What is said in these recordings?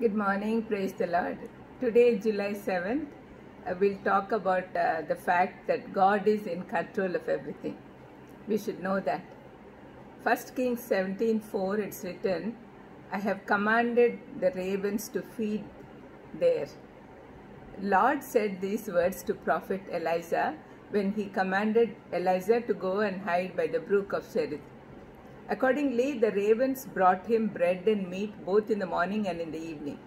Good morning, praise the Lord. Today, July 7th, uh, we'll talk about uh, the fact that God is in control of everything. We should know that. 1 Kings 17:4 it's written, I have commanded the ravens to feed there. Lord said these words to prophet Elijah when he commanded Elijah to go and hide by the brook of Cherith. Accordingly, the ravens brought him bread and meat both in the morning and in the evening.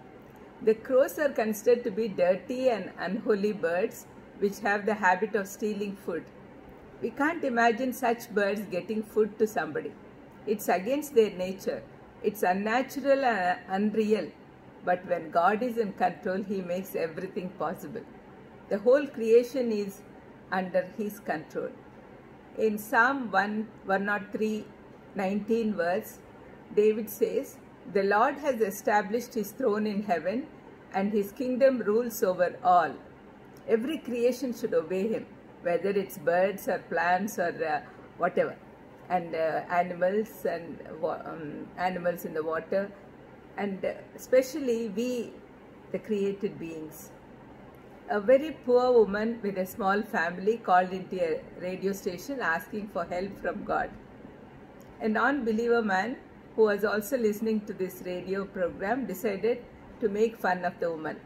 The crows are considered to be dirty and unholy birds which have the habit of stealing food. We can't imagine such birds getting food to somebody. It's against their nature. It's unnatural and unreal. But when God is in control, He makes everything possible. The whole creation is under His control. In Psalm 1, 103, 19 verse, David says, The Lord has established his throne in heaven and his kingdom rules over all. Every creation should obey him, whether it's birds or plants or uh, whatever, and uh, animals and um, animals in the water, and uh, especially we, the created beings. A very poor woman with a small family called into a radio station asking for help from God. A non-believer man who was also listening to this radio program decided to make fun of the woman.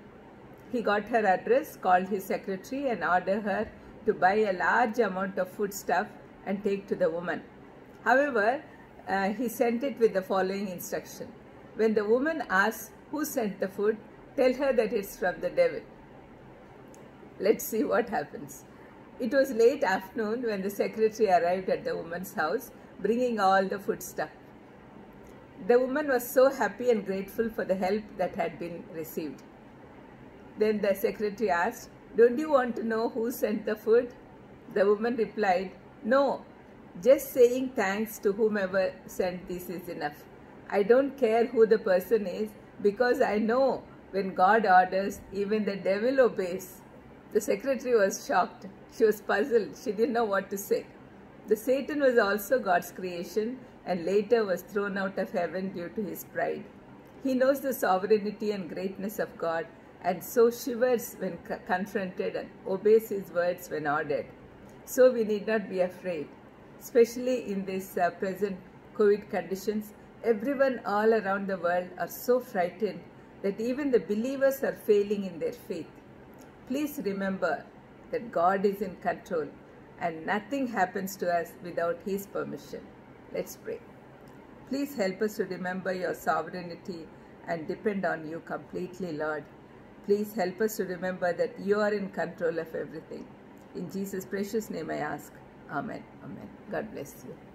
He got her address, called his secretary and ordered her to buy a large amount of foodstuff and take to the woman. However, uh, he sent it with the following instruction. When the woman asks who sent the food, tell her that it's from the devil. Let's see what happens. It was late afternoon when the secretary arrived at the woman's house bringing all the food stuff. The woman was so happy and grateful for the help that had been received. Then the secretary asked, Don't you want to know who sent the food? The woman replied, No, just saying thanks to whomever sent this is enough. I don't care who the person is because I know when God orders, even the devil obeys. The secretary was shocked. She was puzzled. She didn't know what to say. The Satan was also God's creation and later was thrown out of heaven due to his pride. He knows the sovereignty and greatness of God and so shivers when confronted and obeys his words when ordered. So we need not be afraid. Especially in these uh, present COVID conditions, everyone all around the world are so frightened that even the believers are failing in their faith. Please remember that God is in control and nothing happens to us without His permission. Let's pray. Please help us to remember your sovereignty and depend on you completely, Lord. Please help us to remember that you are in control of everything. In Jesus' precious name I ask. Amen. Amen. God bless you.